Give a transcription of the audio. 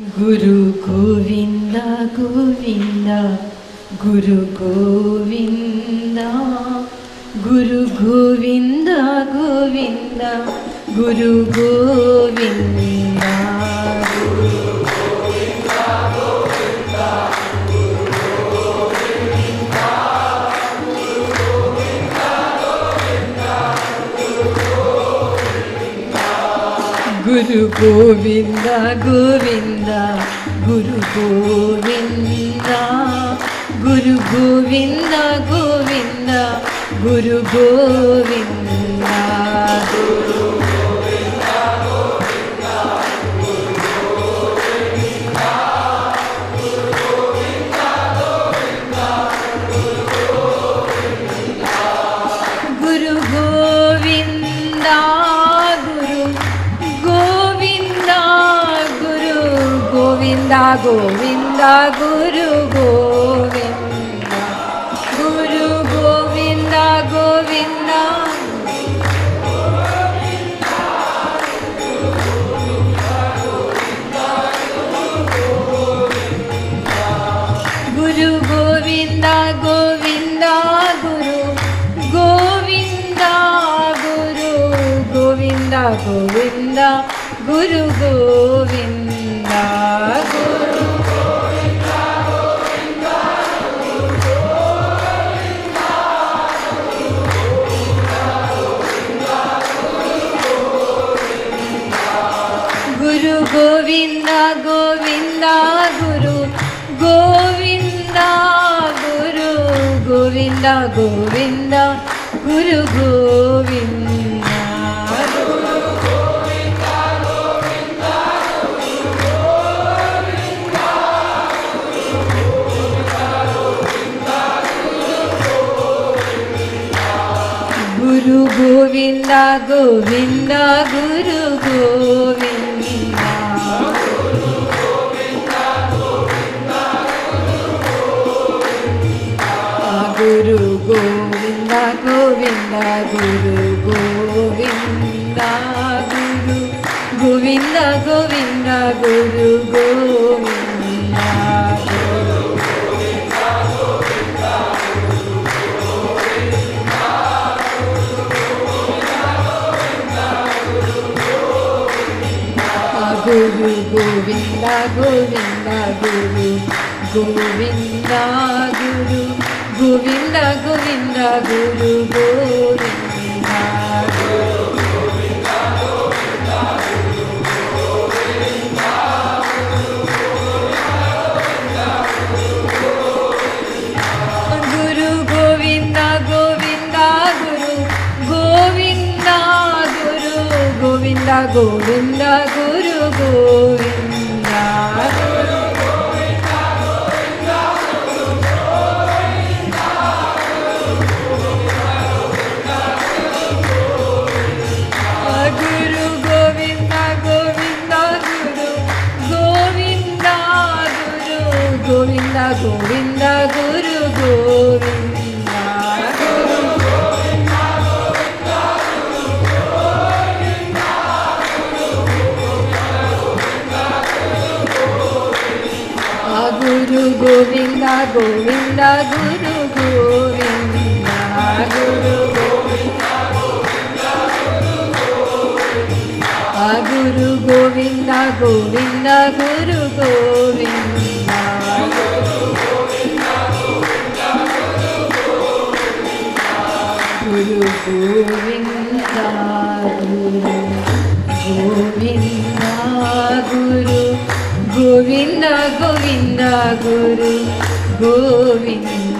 गुरु गोविंद गोविन्द गुरु गोविंद गुरु गोविंद गोविंद गुरु गोविंद ഗുരു ഗോവിന്ദ ഗോവിന്ദ ഗുരു ഗോവിന്ദ ഗുരു ഗോവിന്ദ ഗോവിന്ദ ഗുരു ഗോവിന്ദ ഗുരു ഗോ गोविन्दा गोविन्दा गुरु गोविन्दा गुरु गोविन्दा गोविन्दा गुरु गोविन्दा गोविन्दा गुरु गोविन्दा गुरु गोविन्दा गोविन्दा गुरु Govind Govinda, Govinda, Guru Govinda. Govinda Govinda Guru Govinda Guru Govinda Govinda Guru Govinda Guru Govinda Govinda Guru Govinda Guru Govinda Govinda Guru Govinda Guru. Govinda Govinda Guru Govinda. Govind Guru Govind Govinda, Govinda, Govinda. ಗುರು ಗೋವಿಂದ ಗೋವಿಂದ ಗುರು ಗೋವಿಂದ ಗುರು ಆ ಗುರು ಗೋವಿಂದ ಗೋವಿಂದ ಗುರು ಗೋವಿಂದ ಗುರು ಗೋವಿಂದ ಗುರು ಗೋವಿಂದ ಗುರು Govinda, Govinda, Guru, Govinda.